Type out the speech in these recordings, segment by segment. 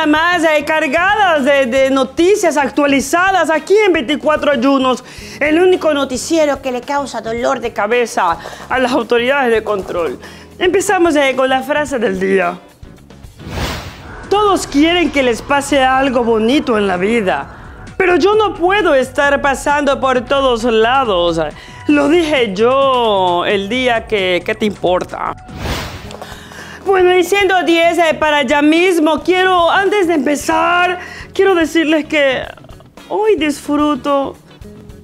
semana más eh, cargadas de, de noticias actualizadas aquí en 24 Ayunos, el único noticiero que le causa dolor de cabeza a las autoridades de control. Empezamos eh, con la frase del día. Todos quieren que les pase algo bonito en la vida, pero yo no puedo estar pasando por todos lados. Lo dije yo el día que, que te importa. Bueno, y siendo 10 eh, para ya mismo, quiero, antes de empezar, quiero decirles que hoy disfruto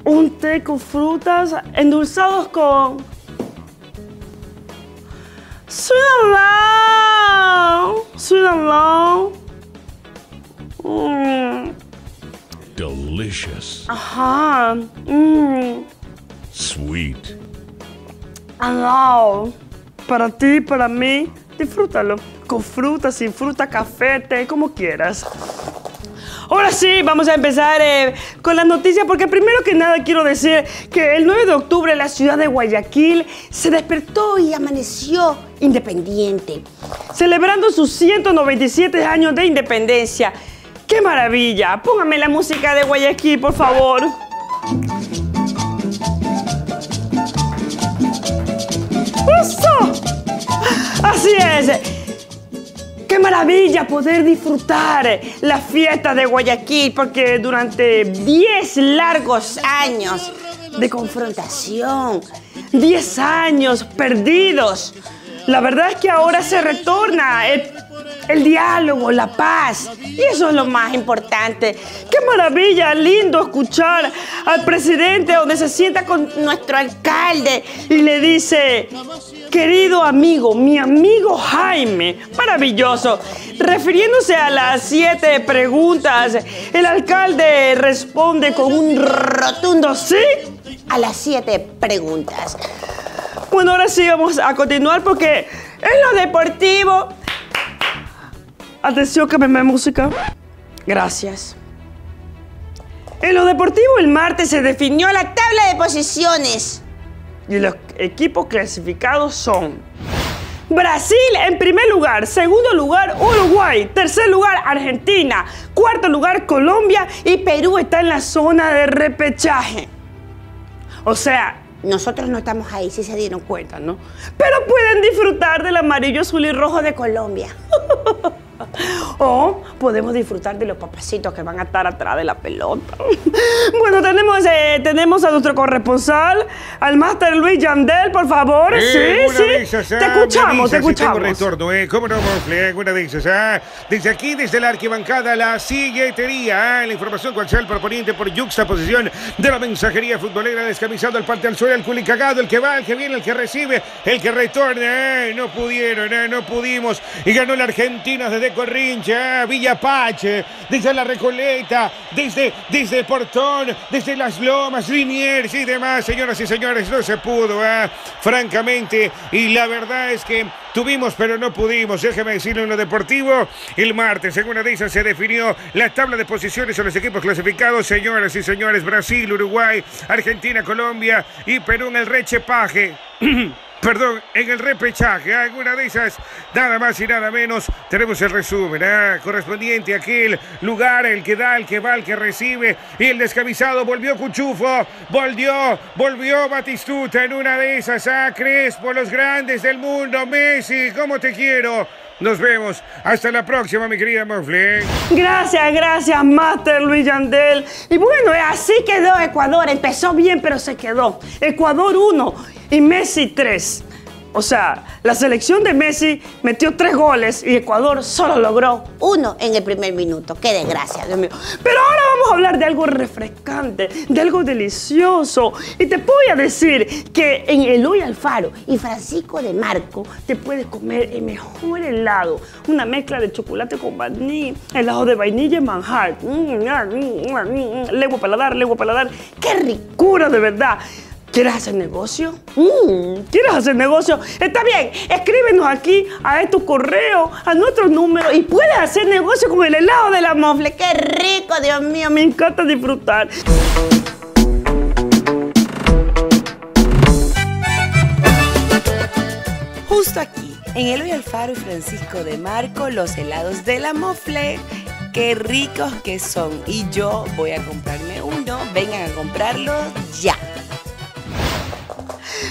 un té con frutas endulzados con... Sweet and low, sweet and low. Mm, Delicious. ajá, mm, Sweet. and low. Para ti, para mí, disfrútalo. Con fruta, sin fruta, café, como quieras. Ahora sí, vamos a empezar eh, con las noticias porque primero que nada quiero decir que el 9 de octubre la ciudad de Guayaquil se despertó y amaneció independiente, celebrando sus 197 años de independencia. ¡Qué maravilla! Póngame la música de Guayaquil, por favor. Así es. Qué maravilla poder disfrutar la fiesta de Guayaquil, porque durante 10 largos años de confrontación, 10 años perdidos, la verdad es que ahora se retorna el, el diálogo, la paz, y eso es lo más importante. Qué maravilla, lindo escuchar al presidente donde se sienta con nuestro alcalde y le dice, querido amigo, mi amigo Jaime, maravilloso. Refiriéndose a las siete preguntas, el alcalde responde con un rotundo sí a las siete preguntas. Bueno, ahora sí vamos a continuar porque en lo deportivo... Atención que me música. Gracias. En lo deportivo el martes se definió la tabla de posiciones. Y los equipos clasificados son Brasil en primer lugar, segundo lugar Uruguay, tercer lugar Argentina, cuarto lugar Colombia y Perú está en la zona de repechaje. O sea, nosotros no estamos ahí, si se dieron cuenta, ¿no? Pero pueden disfrutar del amarillo, azul y rojo de Colombia. O podemos disfrutar de los papacitos que van a estar atrás de la pelota. Bueno, tenemos, eh, tenemos a nuestro corresponsal, al Master Luis Yandel, por favor. Eh, sí, sí. esas, Te escuchamos, te avisa si tengo escuchamos. retorno, eh. ¿Cómo no, Mofle? Una de esas, ah. Desde aquí, desde la arquibancada, la silletería, ah. La información cual sea el proponiente por juxtaposición de la mensajería futbolera descamisado al parte al suelo, el culicagado, el que va, el que viene, el que recibe, el que retorna, eh. No pudieron, eh, no pudimos. Y ganó la Argentina desde Corrincha, ah. Villa Pache, desde la Recoleta, desde, desde Portón, desde las Lomas, Liniers y demás, señoras y señores, no se pudo, ah. francamente. Y la verdad es que tuvimos, pero no pudimos. Déjeme decirlo en lo deportivo. El martes, según una de se definió la tabla de posiciones a los equipos clasificados, señoras y señores. Brasil, Uruguay, Argentina, Colombia y Perú en el rechepaje. Perdón, en el repechaje, alguna de esas, nada más y nada menos, tenemos el resumen, ah, correspondiente a aquel lugar, el que da, el que va, el que recibe, y el descamisado volvió Cuchufo, volvió, volvió Batistuta en una de esas, ah, Crespo, los grandes del mundo, Messi, ¿cómo te quiero? Nos vemos, hasta la próxima, mi querida Mofle. Gracias, gracias, Master Luis Yandel. Y bueno, eh, así quedó Ecuador. Empezó bien, pero se quedó. Ecuador 1 y Messi 3. O sea, la selección de Messi metió tres goles y Ecuador solo logró uno en el primer minuto. Qué desgracia, Dios mío. Pero ahora vamos a hablar de algo refrescante, de algo delicioso. Y te voy a decir que en Eloy Alfaro y Francisco de Marco te puedes comer el mejor helado. Una mezcla de chocolate con vainilla, helado de vainilla y manjar. Mm, mm, mm, Legua paladar, legua paladar. ¡Qué ricura de verdad! ¿Quieres hacer negocio? Mm, ¿Quieres hacer negocio? Está bien, escríbenos aquí a estos correos, a nuestro número y puedes hacer negocio con el helado de la mofle. ¡Qué rico, Dios mío! Me encanta disfrutar. Justo aquí, En Eloy Alfaro y Francisco de Marco, los helados de la Mofle. Qué ricos que son. Y yo voy a comprarme uno. Vengan a comprarlo ya.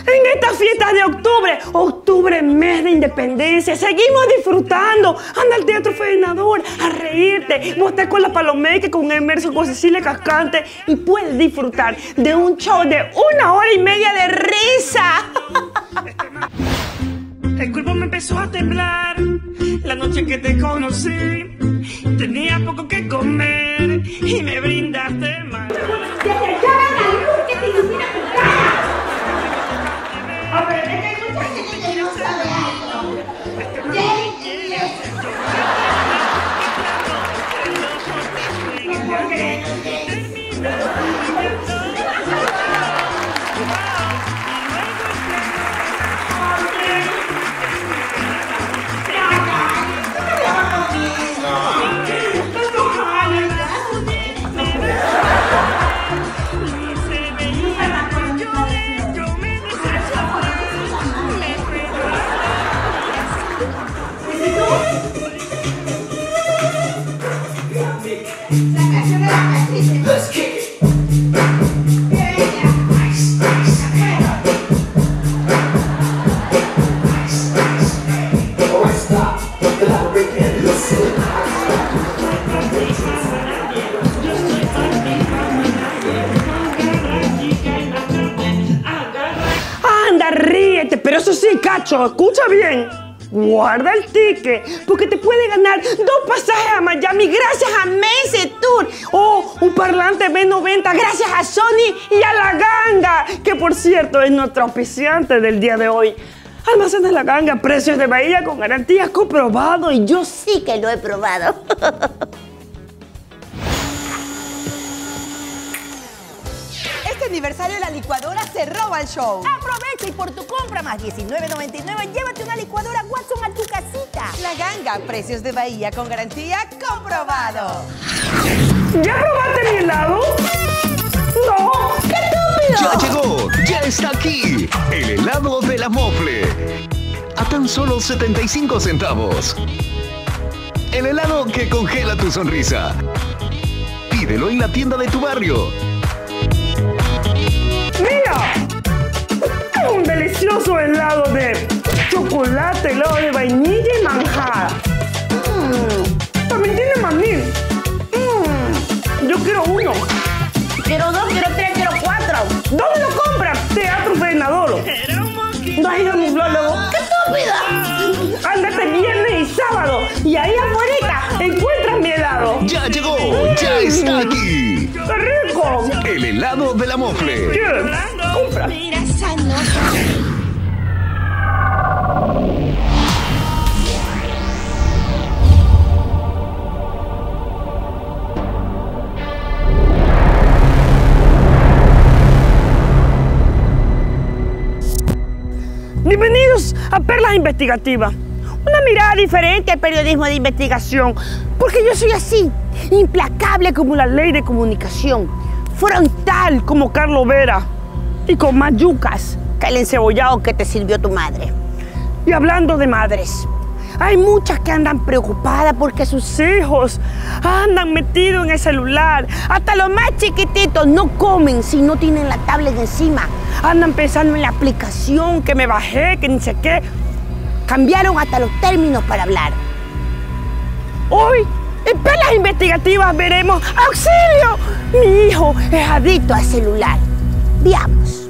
En esta fiesta de octubre, octubre, mes de independencia, seguimos disfrutando. Anda al Teatro Federador a reírte. Estás con la palomeque, con Emerson, con Cecilia Cascante y puedes disfrutar de un show de una hora y media de risa. El cuerpo me empezó a temblar la noche que te conocí. Tenía poco que comer Anda, ríete, pero eso sí, cacho, escucha bien. Guarda el ticket, porque te puede ganar dos pasajes a Miami gracias a Macy Tour. O un parlante B90 gracias a Sony y a La Ganga, que por cierto es nuestro auspiciante del día de hoy. Almacén de La Ganga, precios de bahía con garantías comprobado y yo sí que lo he probado. aniversario la licuadora se roba el show. Aprovecha y por tu compra más 19.99 llévate una licuadora Watson a tu casita. La ganga, precios de Bahía con garantía comprobado. ¿Ya probaste mi helado? No. ¡Qué estúpido! Ya llegó, ya está aquí, el helado de la Mofle. A tan solo 75 centavos. El helado que congela tu sonrisa. Pídelo en la tienda de tu barrio. Delicioso helado de chocolate, helado de vainilla y manjar. Mm, También tiene maní. Mm, Yo quiero uno. Quiero dos, quiero tres, quiero cuatro. ¿Dónde lo compran? Teatro Fernadoro. No hay un biólogo. ¡Qué estúpida! Ándate viernes y sábado. Y ahí afuera encuentras mi helado. Ya llegó, ya está aquí. ¡Qué rico! El helado de la Mofle. Compra. Bienvenidos a Perlas Investigativas. Una mirada diferente al periodismo de investigación. Porque yo soy así, implacable como la ley de comunicación, frontal como Carlos Vera y con más yucas que el encebollado que te sirvió tu madre. Y hablando de madres, hay muchas que andan preocupadas porque sus hijos andan metidos en el celular. Hasta los más chiquititos no comen si no tienen la tablet encima. Andan pensando en la aplicación que me bajé, que ni sé qué. Cambiaron hasta los términos para hablar. Hoy, en Perlas Investigativas veremos ¡Auxilio! Mi hijo es adicto al celular. Veamos.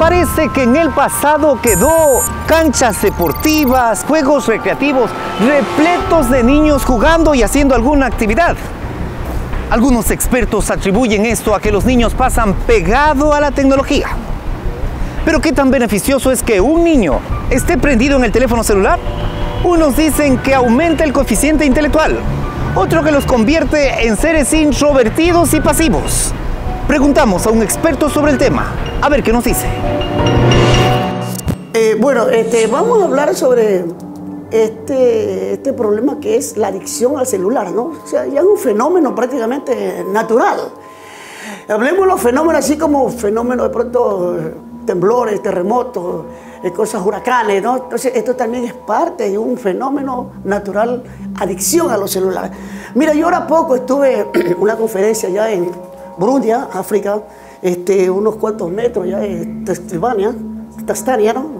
Parece que en el pasado quedó canchas deportivas, juegos recreativos, repletos de niños jugando y haciendo alguna actividad. Algunos expertos atribuyen esto a que los niños pasan pegado a la tecnología. Pero ¿qué tan beneficioso es que un niño esté prendido en el teléfono celular? Unos dicen que aumenta el coeficiente intelectual, otro que los convierte en seres introvertidos y pasivos. Preguntamos a un experto sobre el tema, a ver qué nos dice. Eh, bueno, este, vamos a hablar sobre este, este problema que es la adicción al celular, ¿no? O sea, ya es un fenómeno prácticamente natural. Hablemos de los fenómenos así como fenómenos de pronto eh, temblores, terremotos, eh, cosas huracanes, ¿no? Entonces esto también es parte de un fenómeno natural, adicción a los celulares. Mira, yo ahora poco estuve en una conferencia ya en Burundi, África, este, unos cuantos metros ya de Transilvania, Tastania, ¿no?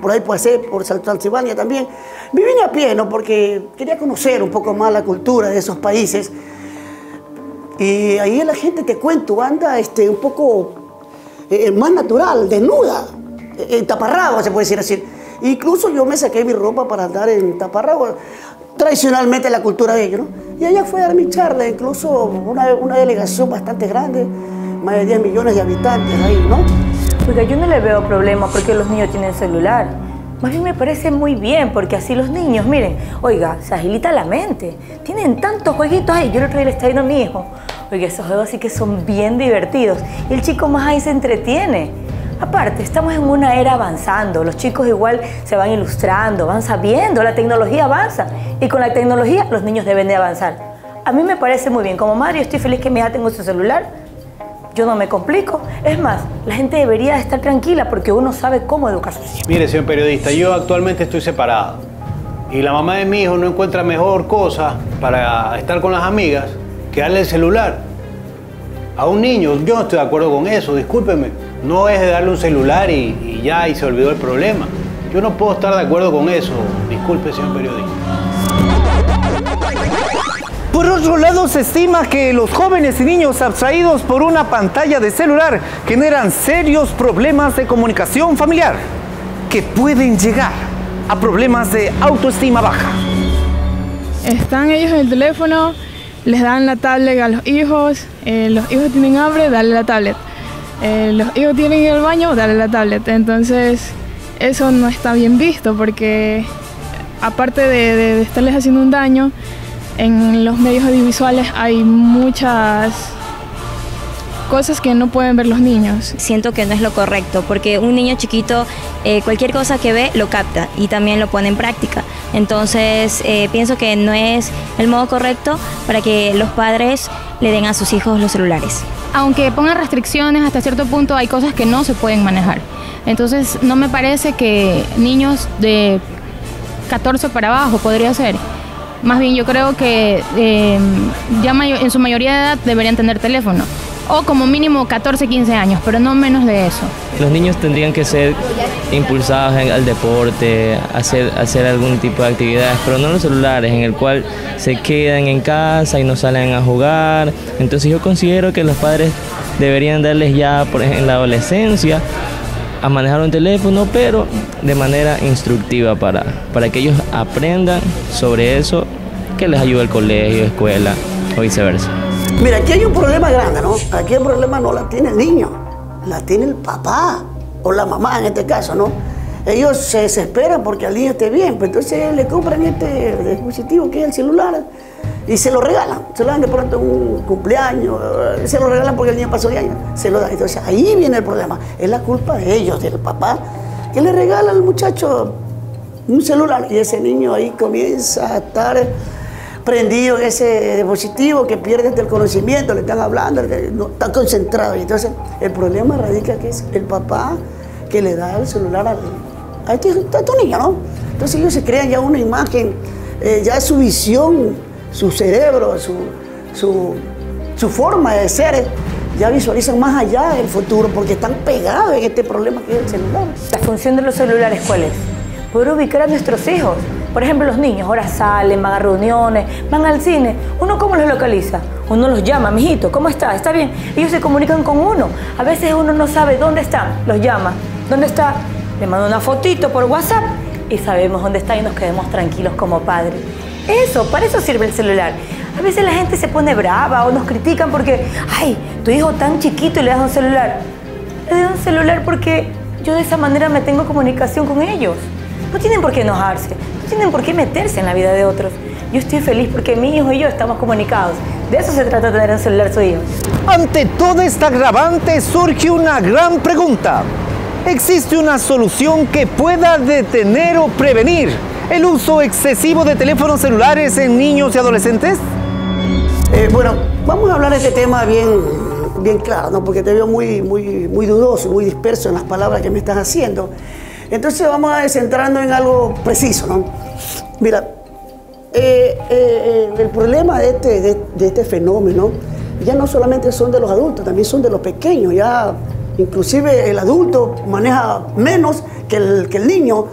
Por ahí puede ser, por Transilvania también. Me vine a pie, ¿no? Porque quería conocer un poco más la cultura de esos países. Y ahí la gente, te cuento, anda este, un poco eh, más natural, desnuda, eh, en taparrabo, se puede decir así. Incluso yo me saqué mi ropa para andar en taparrabo, tradicionalmente la cultura de ellos, ¿no? Y allá fue a dar mi charla, incluso una, una delegación bastante grande, más de 10 millones de habitantes ahí, ¿no? Oiga, yo no le veo problema porque los niños tienen celular. Más bien me parece muy bien porque así los niños, miren, oiga, se agilita la mente. Tienen tantos jueguitos ahí. Yo el otro día le estaba viendo a mi hijo. Oiga, esos juegos sí que son bien divertidos. Y el chico más ahí se entretiene. Aparte, estamos en una era avanzando. Los chicos igual se van ilustrando, van sabiendo, la tecnología avanza. Y con la tecnología los niños deben de avanzar. A mí me parece muy bien. Como madre, yo estoy feliz que mi hija tenga su celular yo no me complico. Es más, la gente debería estar tranquila porque uno sabe cómo educar a sus. Mire, señor periodista, yo actualmente estoy separado. Y la mamá de mi hijo no encuentra mejor cosa para estar con las amigas que darle el celular. A un niño, yo no estoy de acuerdo con eso, discúlpeme. No es de darle un celular y, y ya, y se olvidó el problema. Yo no puedo estar de acuerdo con eso. Disculpe, señor periodista. Otro lado, se estima que los jóvenes y niños abstraídos por una pantalla de celular generan serios problemas de comunicación familiar que pueden llegar a problemas de autoestima baja. Están ellos en el teléfono, les dan la tablet a los hijos, eh, los hijos tienen hambre, dale la tablet. Eh, los hijos tienen el baño, dale la tablet. Entonces, eso no está bien visto porque aparte de, de estarles haciendo un daño, en los medios audiovisuales hay muchas cosas que no pueden ver los niños. Siento que no es lo correcto, porque un niño chiquito eh, cualquier cosa que ve lo capta y también lo pone en práctica. Entonces eh, pienso que no es el modo correcto para que los padres le den a sus hijos los celulares. Aunque pongan restricciones, hasta cierto punto hay cosas que no se pueden manejar. Entonces no me parece que niños de 14 para abajo podría ser más bien yo creo que eh, ya en su mayoría de edad deberían tener teléfono. O como mínimo 14, 15 años, pero no menos de eso. Los niños tendrían que ser impulsados al deporte, hacer, hacer algún tipo de actividades, pero no los celulares, en el cual se quedan en casa y no salen a jugar. Entonces yo considero que los padres deberían darles ya, por en la adolescencia, a manejar un teléfono, pero de manera instructiva para, para que ellos aprendan sobre eso que les ayude el colegio, escuela o viceversa. Mira, aquí hay un problema grande, ¿no? Aquí el problema no la tiene el niño, la tiene el papá o la mamá en este caso, ¿no? Ellos se desesperan porque al niño esté bien, pues entonces le compran este dispositivo que es el celular y se lo regalan. Se lo dan de pronto un cumpleaños, eh, se lo regalan porque el niño pasó de año, se lo dan. Entonces ahí viene el problema. Es la culpa de ellos, del papá, que le regala al muchacho un celular y ese niño ahí comienza a estar prendido en ese dispositivo que pierde el conocimiento, le están hablando, no, está concentrado. Entonces el problema radica que es el papá que le da el celular a, este, a este niño, ¿no? Entonces ellos se crean ya una imagen, eh, ya su visión, su cerebro, su, su, su forma de ser, ya visualizan más allá del futuro porque están pegados en este problema que es el celular. La función de los celulares, ¿cuál es? Poder ubicar a nuestros hijos. Por ejemplo, los niños ahora salen, van a reuniones, van al cine. ¿Uno cómo los localiza? Uno los llama, mijito, ¿cómo está? ¿Está bien? Ellos se comunican con uno. A veces uno no sabe dónde están, los llama. ¿Dónde está? Le manda una fotito por WhatsApp y sabemos dónde está y nos quedemos tranquilos como padres. Eso, para eso sirve el celular. A veces la gente se pone brava o nos critican porque, ay, tu hijo tan chiquito y le das un celular. Le doy un celular porque yo de esa manera me tengo comunicación con ellos. No tienen por qué enojarse, no tienen por qué meterse en la vida de otros. Yo estoy feliz porque mi hijo y yo estamos comunicados. De eso se trata tener un celular su hijo. Ante toda esta agravante surge una gran pregunta. ¿Existe una solución que pueda detener o prevenir el uso excesivo de teléfonos celulares en niños y adolescentes? Eh, bueno, vamos a hablar de este tema bien, bien claro, ¿no? porque te veo muy, muy, muy dudoso, muy disperso en las palabras que me estás haciendo. Entonces vamos a centrarnos en algo preciso. ¿no? Mira, eh, eh, el problema de este, de, este fenómeno ya no solamente son de los adultos, también son de los pequeños. Ya inclusive el adulto maneja menos que el niño.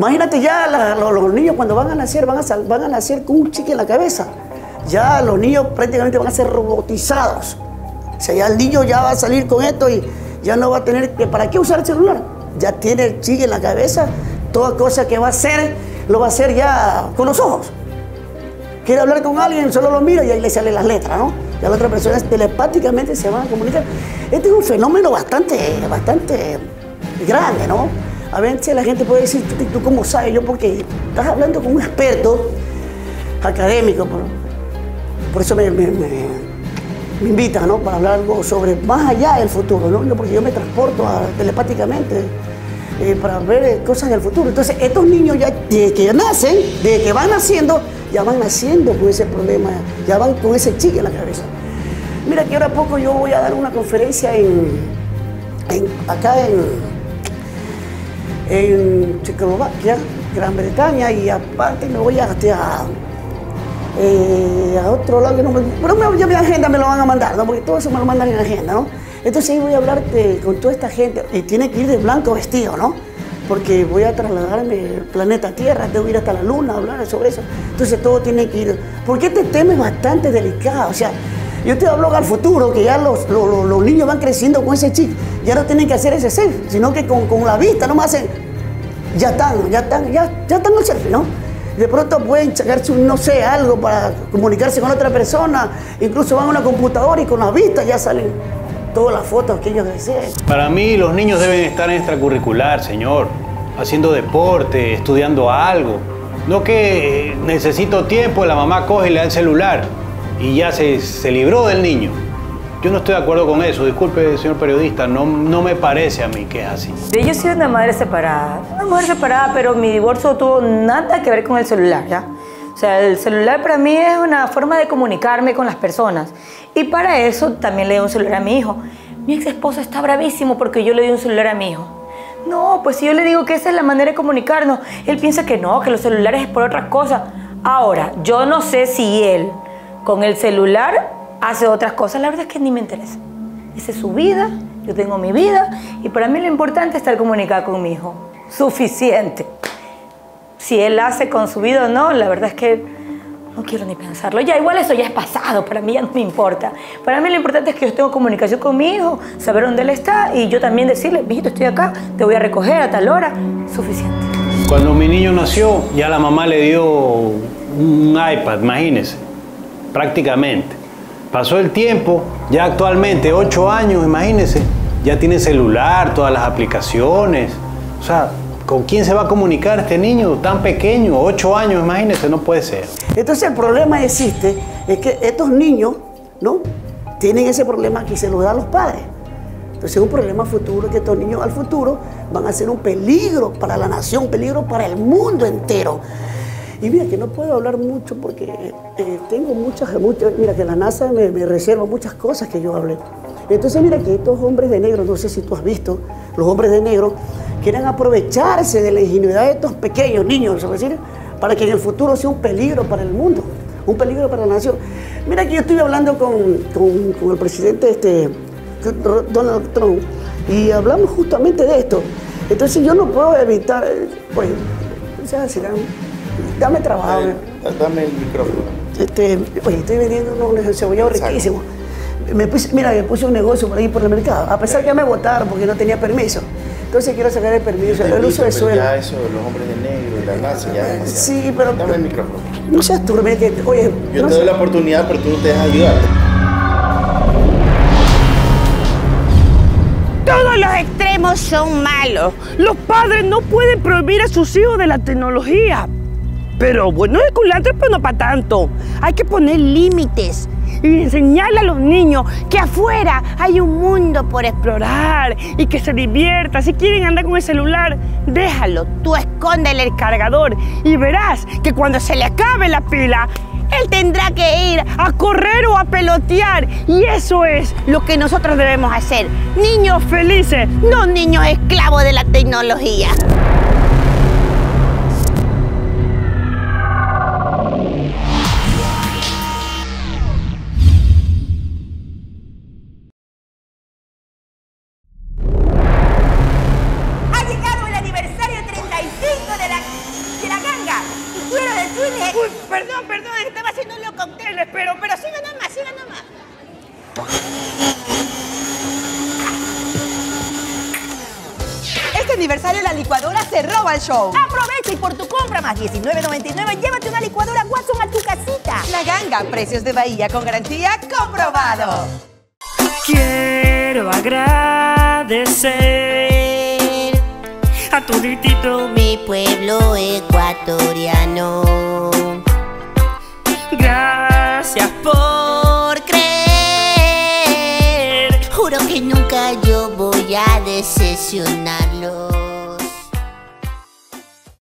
Imagínate ya los, niños cuando van a nacer, van a, van a nacer con un chique en la cabeza. Ya los niños prácticamente van a ser robotizados. O sea, ya el niño ya va a salir con esto y ya no va a tener que, ¿para qué usar el celular? Ya tiene el chique en la cabeza, toda cosa que va a hacer, lo va a hacer ya con los ojos. Quiere hablar con alguien, solo lo mira y ahí le salen las letras, ¿no? Ya la otra persona telepáticamente se van a comunicar. Este es un fenómeno bastante, bastante grande, ¿no? A veces la gente puede decir, ¿tú, cómo sabes? Yo porque estás hablando con un experto académico, por, por eso me, me, me- me invitan, ¿no? Para hablar algo sobre más allá del futuro, ¿no? Yo- Porque yo me transporto telepáticamente eh, para ver eh, cosas del futuro. Entonces, estos niños ya, desde que nacen, desde que van naciendo, ya van naciendo con ese problema, ya van con ese chique en la cabeza. Mira que ahora poco yo voy a dar una conferencia en, en- acá en, en Checoslovaquia, Gran Bretaña, y aparte me voy hasta a, eh, a otro lado que no me... Ya mi agenda me lo van a mandar, ¿no? Porque todo eso me lo mandan en agenda, ¿no? Entonces ahí voy a hablar con toda esta gente, y tiene que ir de blanco vestido, ¿no? Porque voy a trasladarme el planeta Tierra, tengo que ir hasta la Luna a hablar sobre eso. Entonces todo tiene que ir... Porque este tema es bastante delicado, o sea... Yo te hablo al futuro, que ya los, los- los niños van creciendo con ese chip. Ya no tienen que hacer ese selfie, sino que con, con la vista nomás hacen. Ya están, ya están, ya, ya están el selfie, ¿no? De pronto pueden sacarse, no sé, algo para comunicarse con otra persona. Incluso van a una computadora y con la vista ya salen todas las fotos que ellos deseen. Para mí los niños deben estar en extracurricular, señor, haciendo deporte, estudiando algo. No que eh, necesito tiempo, la mamá coge y le da el celular y ya se, se libró del niño. Yo no estoy de acuerdo con eso, disculpe, señor periodista, no, no me parece a mí que es así. Yo soy una madre separada. Una mujer separada, pero mi divorcio tuvo nada que ver con el celular, ¿ya? O sea, el celular para mí es una forma de comunicarme con las personas. Y para eso también le doy un celular a mi hijo. Mi ex esposo está bravísimo porque yo le doy un celular a mi hijo. No, pues si yo le digo que esa es la manera de comunicarnos, él piensa que no, que los celulares es por otras cosas. Ahora, yo no sé si él con el celular hace otras cosas, la verdad es que ni me interesa. Esa es su vida, yo tengo mi vida y para mí lo importante es estar comunicada con mi hijo. Suficiente. Si él hace con su vida o no, la verdad es que no quiero ni pensarlo. Ya, igual eso ya es pasado, para mí ya no me importa. Para mí lo importante es que yo tengo comunicación con mi hijo, saber dónde él está y yo también decirle, mijito, estoy acá, te voy a recoger a tal hora. Suficiente. Cuando mi niño nació, ya la mamá le dio un iPad, imagínese, prácticamente. Pasó el tiempo, ya actualmente, ocho años, imagínese, ya tiene celular, todas las aplicaciones. O sea, ¿con quién se va a comunicar este niño tan pequeño? Ocho años, imagínese, no puede ser. Entonces el problema existe, es que estos niños, ¿no? Tienen ese problema que se lo dan los padres. Entonces es un problema futuro que estos niños al futuro van a ser un peligro para la nación, un peligro para el mundo entero. Y mira que no puedo hablar mucho porque eh, tengo muchas, muchas, mira que la NASA me, reserva muchas cosas que yo hable. Entonces mira que estos hombres de negro, no sé si tú has visto, los hombres de negro quieren aprovecharse de la ingenuidad de estos pequeños niños, es decir, para que en el futuro sea un peligro para el mundo, un peligro para la nación. Mira que yo estuve hablando con, con- el presidente este, Donald Trump y hablamos justamente de esto. Entonces yo no puedo evitar, eh, pues, o sea, será- dame trabajo. Dame el micrófono. Este, oye, estoy vendiendo unos cebollados riquísimos. Me puse, mira, me puse un negocio por ahí por el mercado, a pesar que ya me votaron porque no tenía permiso. Entonces quiero sacar el permiso, el uso de suelo. Ya eso los hombres de negro y la NASA ya. Sí, pero. Dame el micrófono. No seas René, que, oye. Yo no te doy sé- la oportunidad, pero tú no te dejas ayudar. Todos los extremos son malos. Los padres no pueden prohibir a sus hijos de la tecnología. Pero bueno, el culantro, pero no para tanto. Hay que poner límites. y enseñarle a los niños que afuera hay un mundo por explorar y que se divierta. Si quieren andar con el celular, déjalo, tú escóndele el cargador y verás que cuando se le acabe la pila, él tendrá que ir a correr o a pelotear. Y eso es lo que nosotros debemos hacer. Niños felices, no niños esclavos de la tecnología. Pero, pero siga nomás, siga nomás. Este aniversario la licuadora se roba el show. Aprovecha y por tu compra más 19.99 llévate una licuadora Watson a tu casita. La ganga, precios de Bahía con garantía comprobado. Quiero agradecer a toditito mi pueblo ecuatoriano. Gracias por creer. Juro que nunca yo voy a decepcionarlo.